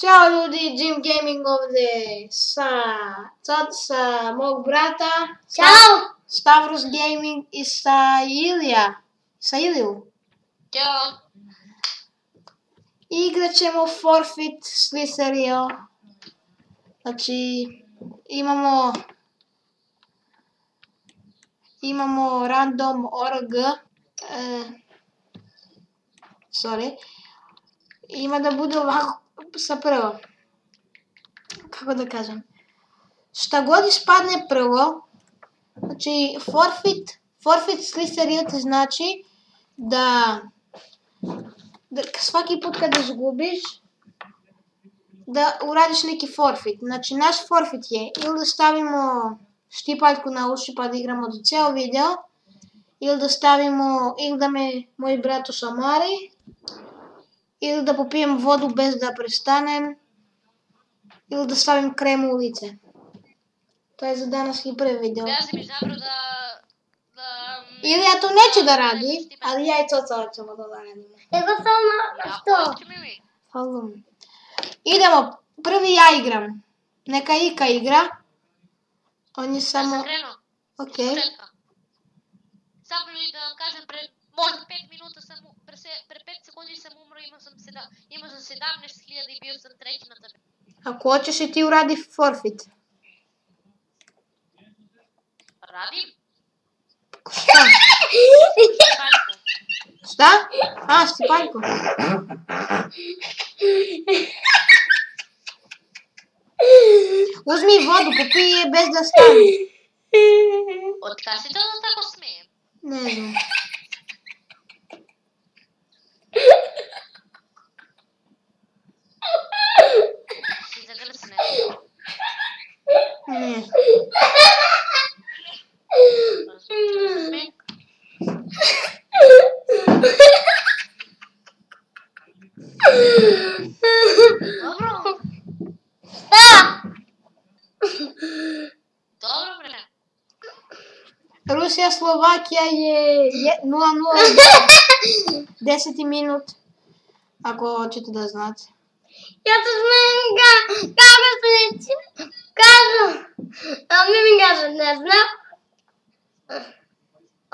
Ćao ljudi, Jim Gaming ovdje sa, sad sa mog brata Ćao! Stavros Gaming i sa Ilija, sa Iliju. Ćao! Igrat ćemo Forfeit Sliserio. Znači, imamo imamo random org e, sorry ima da bude ovako prvo kako da kažem šta god ispadne prvo znači forfeit forfeit sliserio to znači da, da svaki put kada izgubiš da uradiš neki forfeit. Znači, naš forfeit je ili da stavimo štipaljku na uši pa da igramo do ceo video, ili da stavimo, ili da me moj brat osamari, или да попием воду без да престанем, или да ставим кремо лице. Той за данас ги преведел. Или ако не че да ради, али ја и цоцала ќе да радиме. Его само на што? Фалум. Идемо, први ја играм. Нека Ика игра. Они само... Окей. Okay. Само да кажем, може 5 минута. само, 5 секунди само Имаш седа... имаше 17 хиляди и бил съм трети на таблицата. Ако хочеш, ти уради в форфит. Ради? Šta? A, Štepaljko. Uzmi vodu, popi je bez da stane. Od kada si to tako smijem? Ne znam. Русия, Словакия е, е 0-0. 10 минут. Ако хочете да знаете. Я с мен каза, че каза. А ми ми не знам.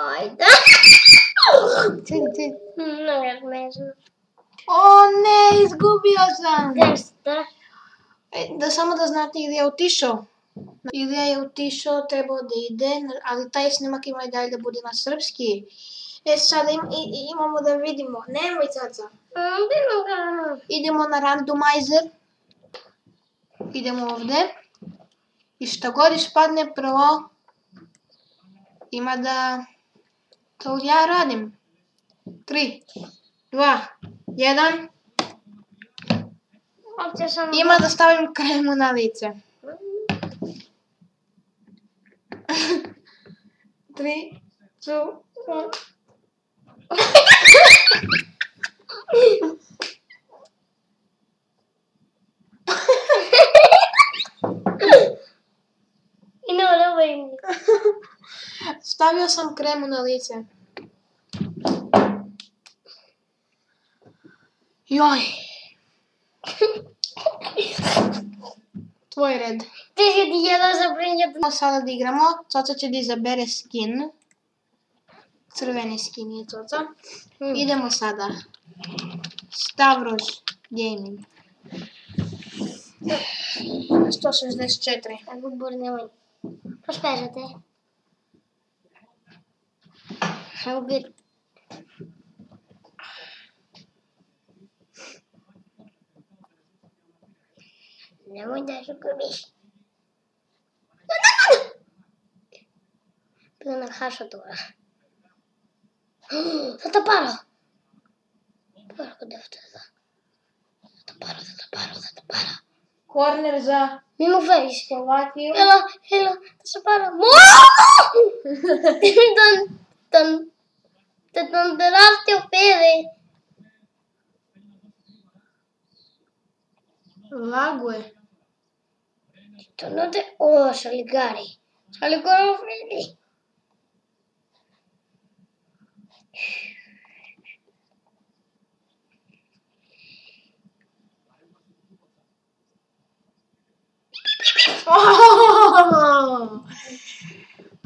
Ой, да. О, не, изгубила съм. Е, да, само да знаете къде е отишъл. Ilija je otišao, trebao da ide, ali taj snimak ima i dalje da bude na srpski. E sada im, i, imamo da vidimo. Nemoj caca. Idemo na randomizer. Idemo ovde. I šta god ispadne prvo, ima da to ja radim. 3, 2, 1. Hoće sam... Ima da stavim kremu na lice. 3, 2, 1. I ne vrlo Stavio sam kremu na lice. Joj. Tvoj red. Ти ще ти я да забrinят. Сега да играмо. Цоца ќе да забере скин. Црвени скини Цоца. Идемо сада. Stavros Gaming. 164. Ако бурнемо. Поспежате. How good. Не мога да се. Πρέπει να χάσω τώρα. Θα τα πάρω. Πάρα κοντά αυτό εδώ. Θα τα πάρω, θα τα πάρω, θα τα πάρω. Κόρνερ ζα. Μη μου φέρεις. Σκοβάκι. Έλα, έλα, θα σε πάρω. Μουάου! Τον, τον, τον, τον τεράστιο παιδί. Λάγκουε. Τον νότε όσο λιγάρι. Σαν λιγόρο φίλι.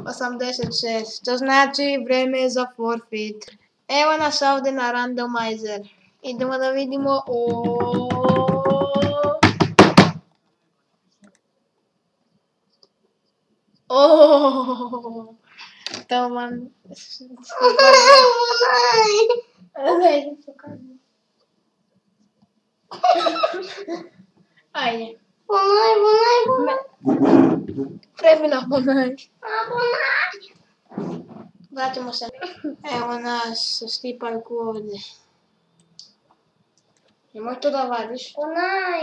Pa sam 10-6. To znači vreme je za forfeit. Evo nas ovdje na randomizer. Idemo da vidimo. O... O... To vam... Ponaj, ponaj, ponaj. Premina onaj. A, ponaj. Vratimo se. Evo nas sa Stipajku ovdje. Nemoj to da vadiš. Ponaj.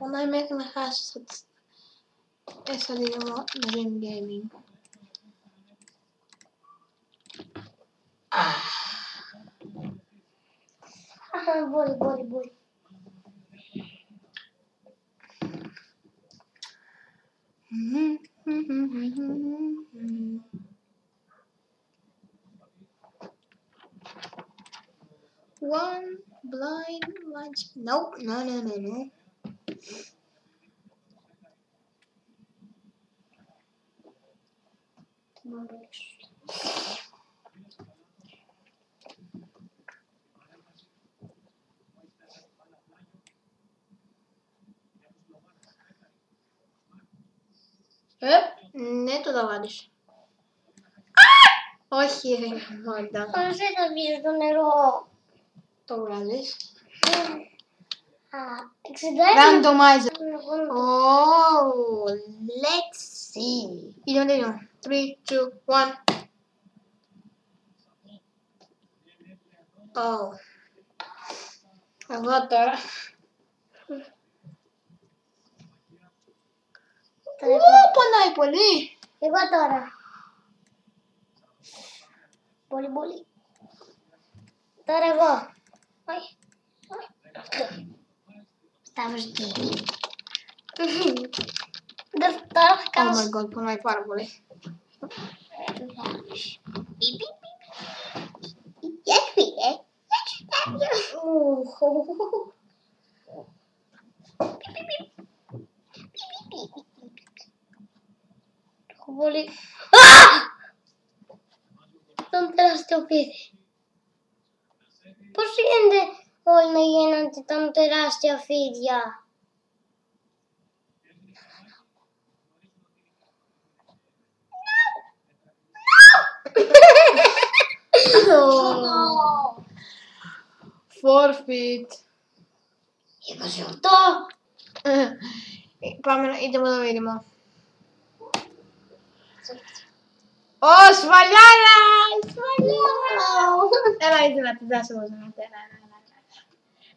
Onaj mek na haš sad. E sad idemo na Ring Gaming. Ah. Aha, boli, boli, boli. Mm-hmm. One blind light. Nope, no, no, no, no. Ε? Ναι, το λαμβάνεις. Όχι, ρε Μάγδα. Άσε θα βγει το νερό. Το βγάλεις. Randomizer. Oh, let's see. Είδαμε τελειών. 3, 2, 1. Oh. Εγώ τώρα. Ω, πονάει πολύ. Εγώ τώρα. Πολύ, πολύ. Τώρα εγώ. Όχι. Όχι. Αυτό. Σταύρος γύρι. Δεν- Τώρα θα Oh κάνω... my god, πονάει πάρα πολύ. Πιπ, πιπ, πιπ. Γεια σου, fuori. Ah! Non te la stupire. Possiede olme jenante tante rastia figlia. No. no. Forfeit. Ik was heel tof. Een paar minuten, ik denk dat we helemaal. Ω, σφαλιάρα! Σφαλιάρα! Έλα, ήδη να τη δώσω εγώ να τέρα.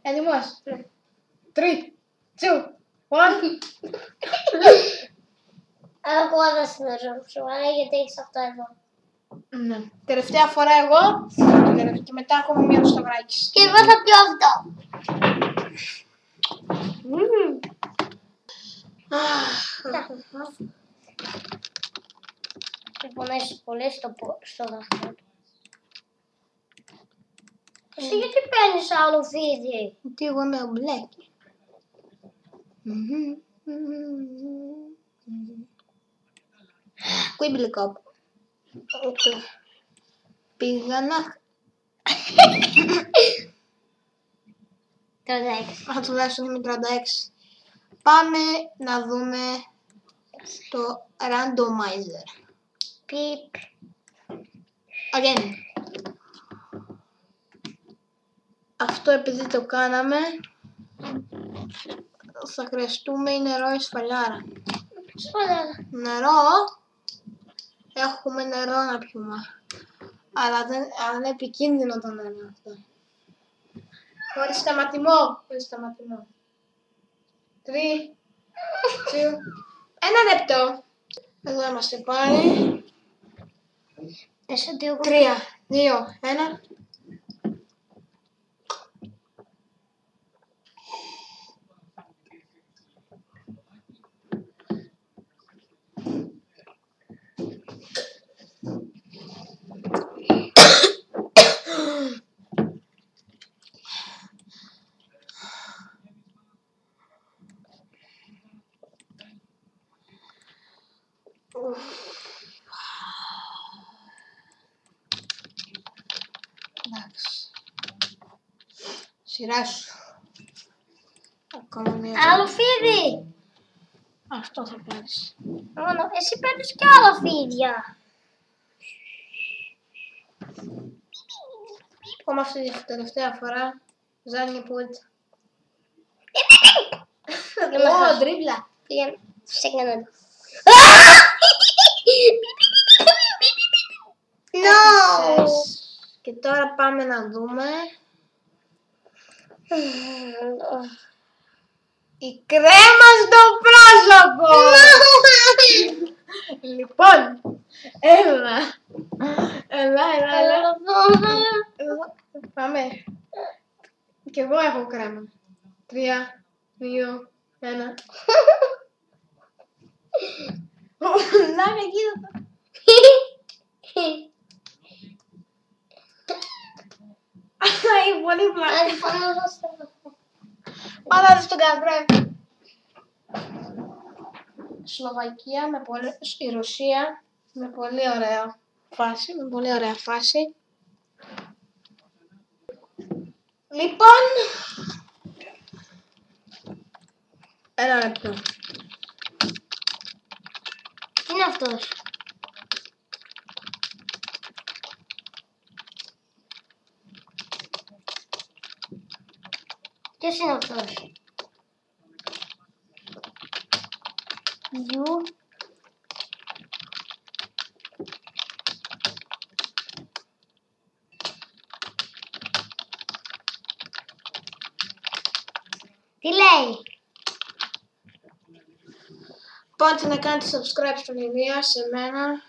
Έτοιμος. 3, 2, 1. Εγώ δεν συνεργάζομαι, αλλά γιατί έχεις αυτό εδώ. Ναι. Τελευταία φορά εγώ και μετά ακόμα μία το σταυράκι. Και εγώ θα πιω αυτό. Λοιπόν, έχεις πολύ στο, πο- στο δάχτυλο. Εσύ γιατί παίρνεις άλλο φίδι. Γιατί εγώ είμαι μπλέκι. Quibblecop. Οκ. Πήγα να... Το δέξι. Α, τουλάχιστον είμαι 36. Πάμε να δούμε το randomizer. Πιπ. Again. Αυτό επειδή το κάναμε θα χρειαστούμε ή νερό ή σφαλιάρα. Σπουδαία. Νερό, έχουμε νερό να πιούμε. Αλλά, δεν, αλλά είναι επικίνδυνο το νερό αυτό. Χωρίς σταματημό. Χωρίς σταματημό. Τρία, δύο, ένα λεπτό. Εδώ είμαστε πάλι. Τέσσερα, δύο, Τρία, δύο, ένα. Εντάξει. Σειρά σου. Ακόμα μία. Άλλο φίδι. Αυτό θα πάρεις. Μόνο, εσύ παίρνεις κι άλλα φίδια. Ακόμα αυτή τη τελευταία φορά. Ζάνι πούτ. Ω, τρίμπλα. Πήγαινε, φυσικά να No! Ξέρεις. Και τώρα πάμε να δούμε. Η κρέμα στο πρόσωπο! λοιπόν, έλα. Έλα, έλα, έλα. Εδώ, Πάμε. Κι εγώ έχω κρέμα. Τρία, δύο, ένα. Να με κοίτα. Αϊ, πολύ πλάκα. Πάμε στον καφέ. Σλοβακία με πολύ... η Ρωσία με πολύ ωραία φάση, με πολύ ωραία φάση. Λοιπόν, ένα λεπτό. Τι είναι αυτός. Ποιος είναι αυτός; Γιου. Τι λέει; Πάτε να κάνετε subscribe στον Ηλία, σε μένα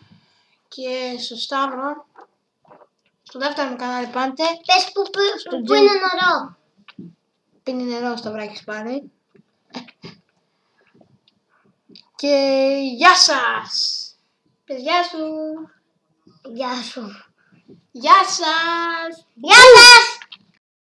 και στο Σταύρο. Στο δεύτερο μου κανάλι πάτε. Πες που, που, Στο που gym. είναι νερό. Πίνει νερό στο βράκι πάλι. Και γεια σας! Πες γεια σου! Γεια σου. Γεια σας! Γεια σας.